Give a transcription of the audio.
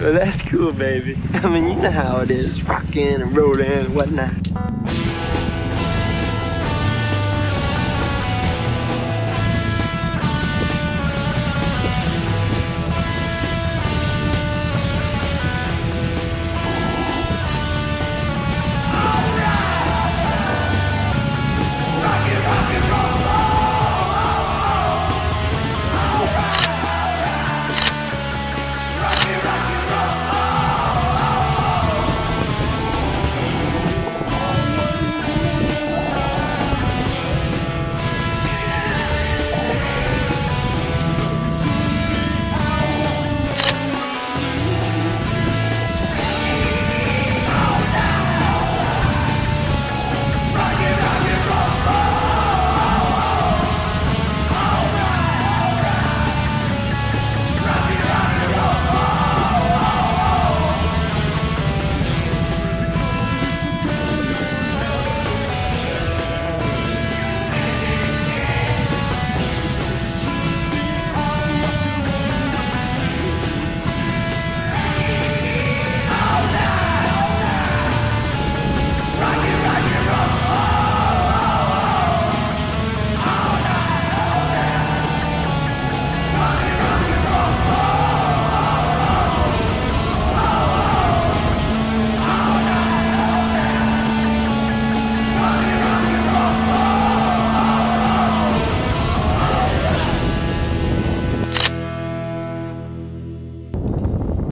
well, that's cool, baby. I mean, you know how it is, rocking and rolling and whatnot.